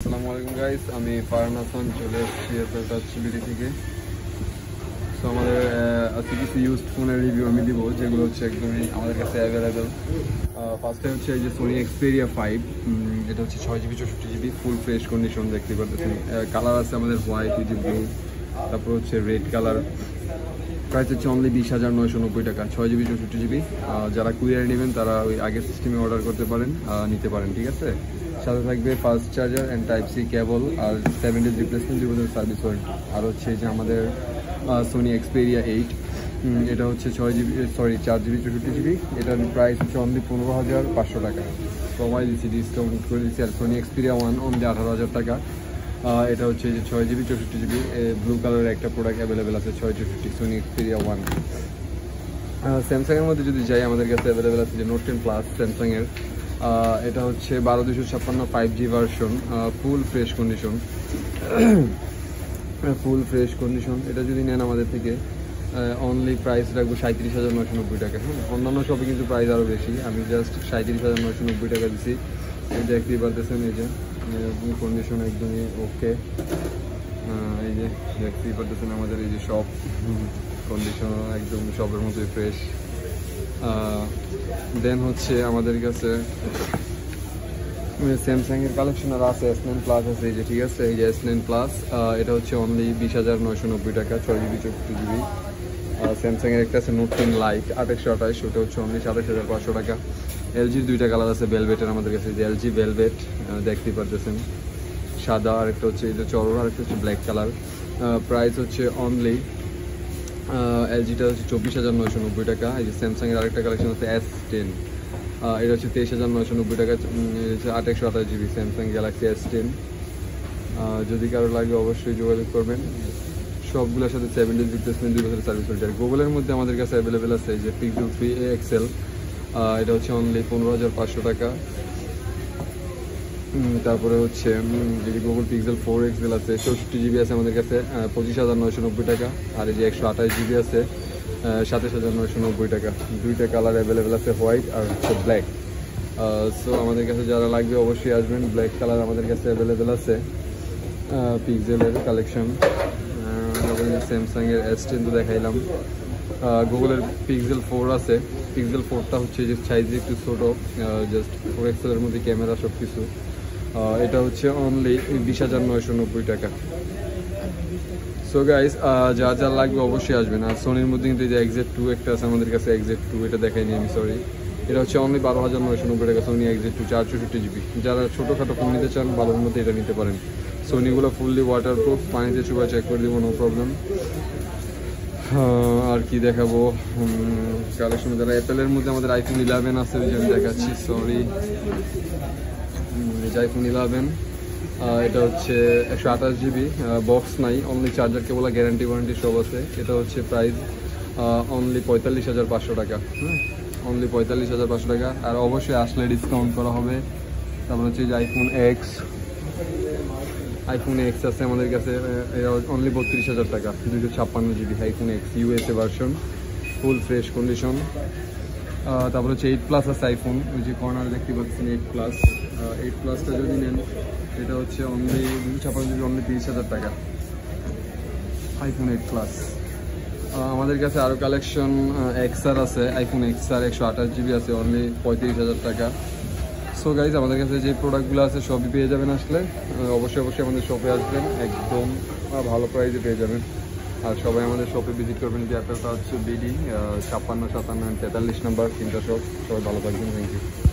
আসসালামু গাইস আমি ফারহান চলে এসেছি এফএল টাচ থেকে। সো আমাদের আজকে কিছু ইউজ ফোনের রিভিউ আমি দিব, যেগুলো হচ্ছে একদমই আমাদের কাছে অ্যাভেলেবেল ফার্স্টে হচ্ছে এই যে সোনি এক্সপেরিয়া ফাইভ এটা হচ্ছে ছয় জিবি চৌষট্টি জিবি ফুল ফ্রেশ কন্ডিশন দেখতে পাচ্ছেন। কালার আছে আমাদের হোয়াইট যে ব্লু তারপর হচ্ছে রেড কালার প্রাইস হচ্ছে অনলি বিশ হাজার নয়শো নব্বই টাকা, ছয় জিবি চৌষট্টি জিবি যারা কুরিয়ার নেবেন, তারা ওই আগের সিস্টেমে অর্ডার করতে পারেন নিতে পারেন, ঠিক আছে? সাথে থাকবে fast charger and type C cable R seven days replacement দুই সার্ভিস ওয়ারেন্টি আর হচ্ছে যে আমাদের সোনি এক্সপেরিয়া এইট এটা হচ্ছে ছয় জিবি সরি চার জিবি চৌষট্টি জিবি এটার প্রাইস হচ্ছে অনলি পনেরো হাজার পাঁচশো টাকা। কমাই দিচ্ছি ডিসকাউন্ট করে দিচ্ছি আর সোনি এক্সপেরিয়া ওয়ান অনলি আঠারো হাজার টাকা। এটা হচ্ছে যে ছয় জিবি চৌষট্টি জিবি ব্লু কালারের একটা প্রোডাক্ট অ্যাভেলেবেল আছে, ছয় চৌষট্টি সোনি এক্সপিরিয়া ওয়ান স্যামসাংয়ের মধ্যে যদি যাই, আমাদের কাছে অ্যাভেলেবেল আছে যে নোট টেন প্লাস স্যামসাংয়ের এটা হচ্ছে বারো দুশো ছাপ্পান্ন five G version full fresh condition full fresh condition এটা যদি নেন আমাদের থেকে অনলি প্রাইস রাখব সাঁত্রিশ হাজার নয়শো নব্বই টাকা। হ্যাঁ অন্যান্য শপে কিন্তু প্রাইস আরও বেশি। আমি জাস্ট সাঁত্রিশ হাজার নয়শো নব্বই টাকা দিচ্ছি দেখতেই পারতেছেন এই যে। কন্ডিশন একদমই ওকে এই যে দেখতেই পারতেছেন আমাদের এই যে শপ কন্ডিশন একদম শপের মতোই ফ্রেশ দেন হচ্ছে আমাদের কাছে স্যামসাং এর কালেকশন আর আছে এস নাইন প্লাস আছে, এই যে ঠিক আছে? এই যে এস নাইন প্লাস এটা হচ্ছে অনলি বিশ হাজার নয়শো নব্বই টাকা, ছয় জিবি চৌষট্টি জিবি স্যামসাং এর একটা আছে নোট টেন লাইট আঠাশশো আঠাশ ওটা হচ্ছে অনলি সাতাশ হাজার পাঁচশো টাকা। এলজির দুইটা কালার আছে ভেলভেটের আমাদের কাছে যে এলজি ভেলভেট দেখতেই পারতেছেন। সাদা আর একটা হচ্ছে, এই যে আর একটা হচ্ছে ব্ল্যাক কালার প্রাইস হচ্ছে অনলি এলজিটা হচ্ছে চব্বিশ হাজার নয়শো নব্বই টাকা, এই যে স্যামসাংয়ের আরেকটা কালেকশন হচ্ছে এস টেন এটা হচ্ছে তেইশ হাজার নয়শো নব্বই টাকা হচ্ছে আঠাশশো আঠাশ GB Samsung Galaxy S ten যদি কারও লাগে অবশ্যই যোগাযোগ করবেন। সবগুলোর সাথে সেভেন ডেজ রিপ্লেসমেন্ট দুই বছরের সার্ভিস ওয়ারেন্টি গুগলের মধ্যে আমাদের কাছে অ্যাভেলেবেল আছে, এই যে পিক্সেল থ্রি এক্সেল এটা হচ্ছে অনলি পনেরো হাজার পাঁচশো টাকা। তারপরে হচ্ছে যদি গুগল পিক্সেল ফোর এক্সেল আছে, চৌষট্টি জিবি আছে আমাদের কাছে পঁচিশ হাজার নয়শো নব্বই টাকা, আর এই যে একশো আঠাশ জিবি আছে সাতাশ হাজার নয়শো নব্বই টাকা। দুইটা কালার অ্যাভেলেবেল আছে হোয়াইট আর হচ্ছে ব্ল্যাক সো আমাদের কাছে যারা লাগবে অবশ্যই আসবেন ব্ল্যাক কালার আমাদের কাছে অ্যাভেলেবেল আছে পিক্সেলের কালেকশন স্যামসাংয়ের এস টেন তো দেখাইলাম। গুগলের পিক্সেল ফোর আছে। পিক্সেল ফোরটা হচ্ছে যে সাইজে একটু ছোটো জাস্ট ফোর এক্সেলের মধ্যে ক্যামেরা সব কিছু এটা হচ্ছে অনলি বিশ হাজার নয়শো নব্বই টাকা। সো গাইস যা যা লাগবে অবশ্যই আসবেন। আর সোনির মধ্যে কিন্তু এই যে এক্সেট টু একটা আছে আমাদের কাছে এক্সেট টু এটা দেখাইনি আমি সরি এটা হচ্ছে অনলি বারো হাজার নয়শো নব্বই টাকা সোনি এক্সেট টু চার চৌষট্টি জিবি। যারা ছোটোখাটো ফোন নিতে চান, ভালোর মধ্যে এটা নিতে পারেন। সোনিগুলো ফুললি ওয়াটার প্রুফ পানিতে চুপা চেক করে দেবো নো প্রবলেম আর কি দেখাবো? কালেকশন যারা অ্যাপেলের মধ্যে আমাদের আইফোন ইলেভেন আছে, ওই দেখাচ্ছি সরি আইফোন ইলেভেন এটা হচ্ছে একশো আঠাশ জিবি বক্স নাই only charger cable guarantee warranty সব আছে। এটা হচ্ছে প্রাইস অনলি পঁয়তাল্লিশ হাজার পাঁচশো টাকা। হ্যাঁ অনলি পঁয়তাল্লিশ হাজার পাঁচশো টাকা। আর অবশ্যই আসলে ডিসকাউন্ট করা হবে। তারপর হচ্ছে আইফোন এক্স আইফোন এক্স আছে আমাদের কাছে অনলি বত্রিশ হাজার টাকা। দুশো ছাপ্পান্ন GB iPhone X USA version full fresh condition তারপর হচ্ছে এইট প্লাস আছে আইফোন ওই যে কর্নার দেখতে পাচ্ছেন এইট প্লাস এইট প্লাসটা যদি নেন, এটা হচ্ছে অনলি দুশো ছাপ্পান্ন জিবি অনলি তিরিশ হাজার টাকা। আইফোন এইট প্লাস আমাদের কাছে আরও কালেকশন এক্সআর আছে আইফোন এক্সআর একশো আঠাশ জিবি আছে অনলি পঁয়ত্রিশ হাজার টাকা। সো গাইজ আমাদের কাছে যে প্রোডাক্টগুলো আছে সবই পেয়ে যাবেন আসলে। অবশ্যই অবশ্যই আমাদের শপে আসবেন। একদম ভালো প্রাইসে পেয়ে যাবেন। আর সবাই আমাদের শপে ভিজিট করবেন যে অ্যাপেলটা হচ্ছে বিডি ছাপ্পান্ন, সাতান্ন, তেতাল্লিশ নাম্বার তিনটা শপ সবাই ভালো থাকবেন থ্যাংক ইউ